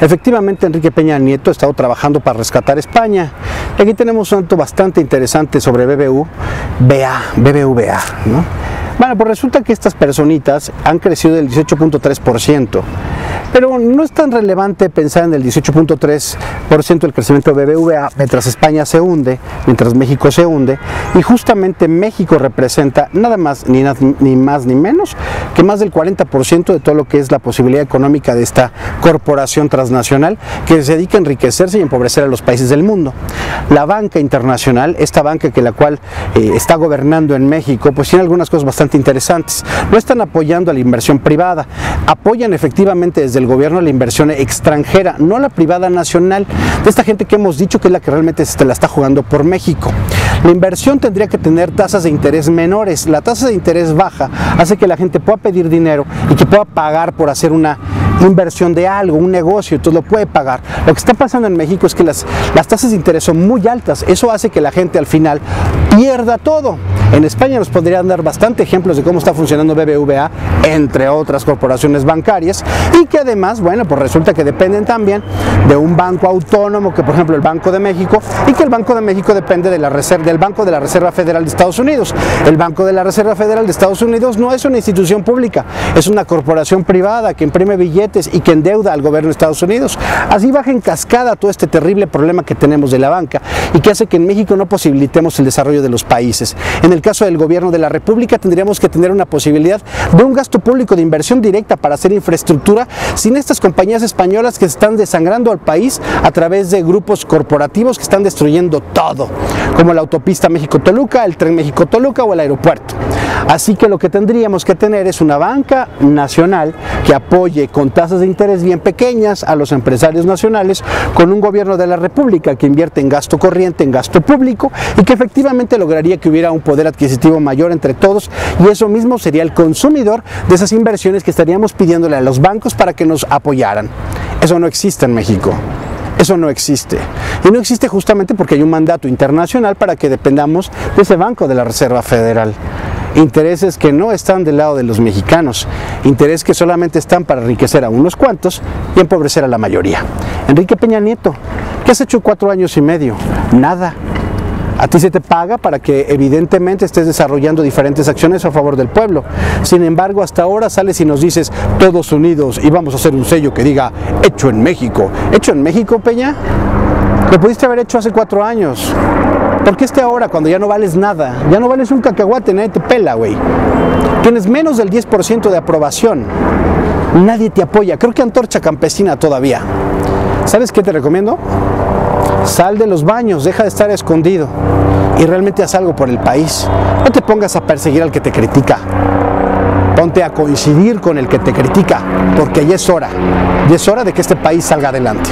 Efectivamente, Enrique Peña Nieto ha estado trabajando para rescatar España. Aquí tenemos un dato bastante interesante sobre BBU, BA, BBVA, ¿no? Bueno, pues resulta que estas personitas han crecido del 18.3%. Pero no es tan relevante pensar en el 18.3% del crecimiento de BBVA mientras España se hunde, mientras México se hunde, y justamente México representa nada más ni, ni más ni menos que más del 40% de todo lo que es la posibilidad económica de esta corporación transnacional que se dedica a enriquecerse y empobrecer a los países del mundo. La banca internacional, esta banca que la cual eh, está gobernando en México, pues tiene algunas cosas bastante interesantes. No están apoyando a la inversión privada, apoyan efectivamente desde el gobierno la inversión extranjera, no la privada nacional, de esta gente que hemos dicho que es la que realmente se la está jugando por México. La inversión tendría que tener tasas de interés menores. La tasa de interés baja hace que la gente pueda pedir dinero y que pueda pagar por hacer una inversión de algo, un negocio, entonces lo puede pagar. Lo que está pasando en México es que las, las tasas de interés son muy altas. Eso hace que la gente al final pierda todo. En España nos podrían dar bastante ejemplos de cómo está funcionando BBVA, entre otras corporaciones bancarias, y que además, bueno, pues resulta que dependen también de un banco autónomo, que por ejemplo el Banco de México, y que el Banco de México depende de la reserva, del Banco de la Reserva Federal de Estados Unidos. El Banco de la Reserva Federal de Estados Unidos no es una institución pública, es una corporación privada que imprime billetes y que endeuda al gobierno de Estados Unidos. Así baja en cascada todo este terrible problema que tenemos de la banca y que hace que en México no posibilitemos el desarrollo de los países. En el caso del gobierno de la República tendríamos que tener una posibilidad de un gasto público de inversión directa para hacer infraestructura sin estas compañías españolas que están desangrando al país a través de grupos corporativos que están destruyendo todo, como la autopista México-Toluca, el tren México-Toluca o el aeropuerto. Así que lo que tendríamos que tener es una banca nacional que apoye con tasas de interés bien pequeñas a los empresarios nacionales, con un gobierno de la República que invierte en gasto corriente, en gasto público y que efectivamente lograría que hubiera un poder adquisitivo mayor entre todos y eso mismo sería el consumidor de esas inversiones que estaríamos pidiéndole a los bancos para que nos apoyaran. Eso no existe en México. Eso no existe. Y no existe justamente porque hay un mandato internacional para que dependamos de ese banco de la Reserva Federal intereses que no están del lado de los mexicanos, intereses que solamente están para enriquecer a unos cuantos y empobrecer a la mayoría. Enrique Peña Nieto, ¿qué has hecho cuatro años y medio? Nada. A ti se te paga para que evidentemente estés desarrollando diferentes acciones a favor del pueblo. Sin embargo, hasta ahora sales y nos dices todos unidos y vamos a hacer un sello que diga hecho en México. ¿Hecho en México, Peña? Lo pudiste haber hecho hace cuatro años. ¿Por qué este ahora cuando ya no vales nada? Ya no vales un cacahuate, nadie te pela, güey. Tienes menos del 10% de aprobación. Nadie te apoya. Creo que antorcha campesina todavía. ¿Sabes qué te recomiendo? Sal de los baños, deja de estar escondido y realmente haz algo por el país. No te pongas a perseguir al que te critica. Ponte a coincidir con el que te critica, porque ya es hora. Ya es hora de que este país salga adelante.